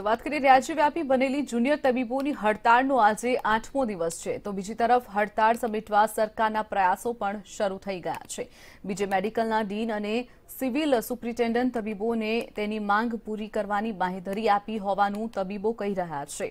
તો વાત કરીએ રાજ્યવ્યાપી બનેલી જુનિયર તબીબોની હડતાળનો આજે આઠમો દિવસ છે. તો બીજી તરફ હડતાળ સમેટવા સરકારના પ્રયાસો પણ શરૂ થઈ ગયા છે. બીજે મેડિકલના ડીન અને સિવિલ સુપ્રિન્ટેન્ડન્ટ તબીબોને તેની માંગ પૂરી કરવાની બાંહેધરી આપી હોવાનું તબીબો કહી રહ્યા છે.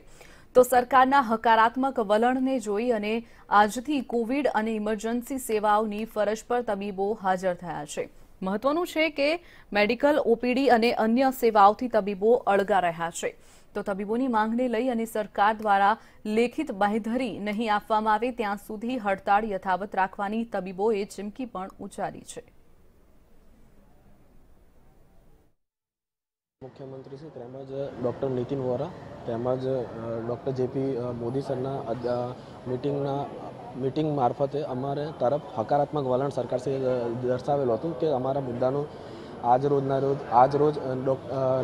તો સરકારના હકારાત્મક વલણને જોઈ અને આજથી કોવિડ અને ઇમરજન્સી સેવાઓની ફરજ પર તબીબો હાજર થયા છે. મહત્વનું છે કે મેડિકલ, ઓપીડી અને અન્ય સેવાઓથી તબીબો અળગા રહ્યા છે. તો તબીબોની માંગને લઈ અને સરકાર દ્વારા લેખિત બાંહેધરી નહીં આપવામાં આવે, ત્યાં સુધી હડતાળ યથાવત રાખવાની તબીબોએ ચીમકી પણ ઉચ્ચારી છે. મુખ્યમંત્રી શ્રી તેમજ ડૉક્ટર નીતિન વોરા તેમજ ડૉક્ટર જેપી મોદી સરના મિટિંગના મીટિંગ મારફતે અમારે તરફ હકારાત્મક વલણ સરકારશ્રીએ દર્શાવેલું હતું કે અમારા મુદ્દાનું આજ રોજના રોજ, આજ રોજ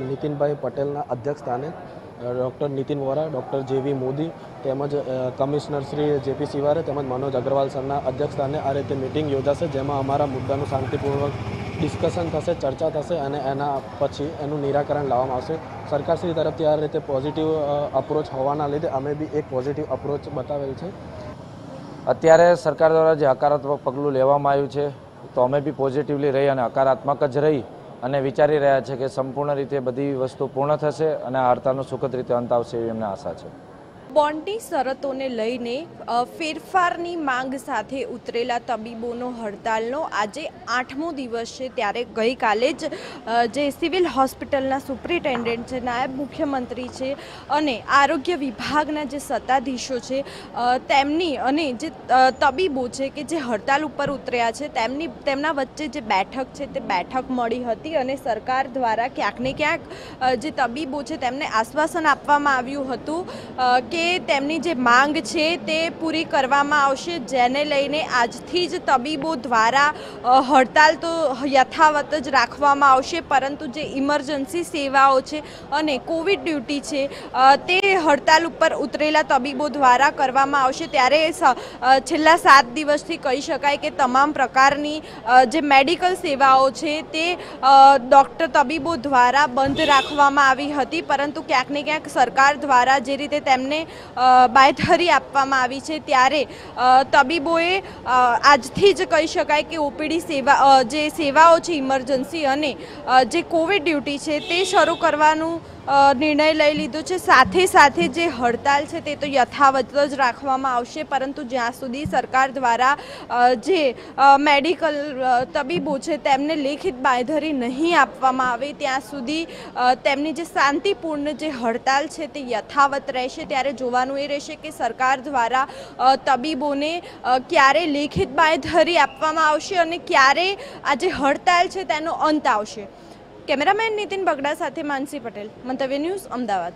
નીતિનભાઈ પટેલના અધ્યક્ષસ્થાને ડૉક્ટર નીતિન વોરા, ડૉક્ટર જેવી મોદી તેમજ કમિશનર શ્રી જેપી સિવારે તેમજ મનોજ અગ્રવાલ સરના અધ્યક્ષસ્થાને આ રીતે મિટિંગ યોજાશે જેમાં અમારા મુદ્દાનું શાંતિપૂર્વક ડિસ્કશન થશે, ચર્ચા થશે અને એના પછી એનું નિરાકરણ લાવવામાં આવશે. સરકારશ્રી તરફથી આ રીતે પોઝિટિવ અપ્રોચ હોવાના લીધે અમે બી એક પોઝિટિવ અપ્રોચ બતાવેલ છે. અત્યારે સરકાર દ્વારા જે હકારાત્મક પગલું લેવામાં આવ્યું છે, તો અમે બી પોઝિટિવલી રહી અને હકારાત્મક જ રહી અને વિચારી રહ્યા છે કે સંપૂર્ણ રીતે બધી વસ્તુ પૂર્ણ થશે અને આ હડતાલનો સુખદ રીતે અંત આવશે એવી અમને આશા છે. બોન્ડની શરતોને લઈને ફેરફારની માંગ સાથે ઉતરેલા તબીબોનો હડતાલનો આજે આઠમો દિવસ છે. ત્યારે ગઈકાલે જ જે સિવિલ હોસ્પિટલના સુપ્રિન્ટેન્ડન્ટ છે, નાયબ મુખ્યમંત્રી છે અને આરોગ્ય વિભાગના જે સત્તાધીશો છે તેમની અને જે તબીબો છે કે જે હડતાલ ઉપર ઉતર્યા છે, તેમની, તેમના વચ્ચે જે બેઠક છે તે બેઠક મળી હતી અને સરકાર દ્વારા ક્યાંક ને ક્યાંક જે તબીબો છે તેમને આશ્વાસન આપવામાં આવ્યું હતું કે તેમની જે માંગ છે તે પૂરી કરવામાં આવશે, જેને લઈને આજથી જ તબીબો દ્વારા હડતાલ તો યથાવત જ રાખવામાં આવશે, પરંતુ જે ઇમરજન્સી સેવાઓ છે અને કોવિડ ડ્યુટી છે તે હડતાલ ઉપર ઉતરેલા તબીબો દ્વારા કરવામાં આવશે. ત્યારે છેલ્લા સાત દિવસથી કહી શકાય કે તમામ પ્રકારની જે મેડિકલ સેવાઓ છે તે ડૉક્ટર તબીબો દ્વારા બંધ રાખવામાં આવી હતી, પરંતુ ક્યાંક ને ક્યાંક સરકાર દ્વારા જે રીતે તેમને બાંયધરી આપવામાં આવી છે ત્યારે તબીબોએ આજથી જ કહી શકાય કે ઓપીડી સેવા જે સેવાઓ છે ઇમરજન્સી અને જે કોવિડ ડ્યુટી છે તે શરૂ કરવાનું નિર્ણય લઈ લીધો છે. સાથે સાથે જે હડતાલ છે તે તો યથાવત જ રાખવામાં આવશે, પરંતુ જ્યાં સુધી સરકાર દ્વારા જે મેડિકલ તબીબો છે તેમને લેખિત બાંયધરી નહીં આપવામાં આવે, ત્યાં સુધી તેમની જે શાંતિપૂર્ણ જે હડતાલ છે તે યથાવત રહેશે. ત્યારે જોવાનું એ રહેશે કે સરકાર દ્વારા તબીબોને ક્યારે લેખિત બાંયધરી આપવામાં આવશે અને ક્યારે આ જે હડતાલ છે તેનો અંત આવશે. કેમેરામેન નીતિન બગડા સાથે માનસી પટેલ મંતવ્ય ન્યૂઝ અમદાવાદ.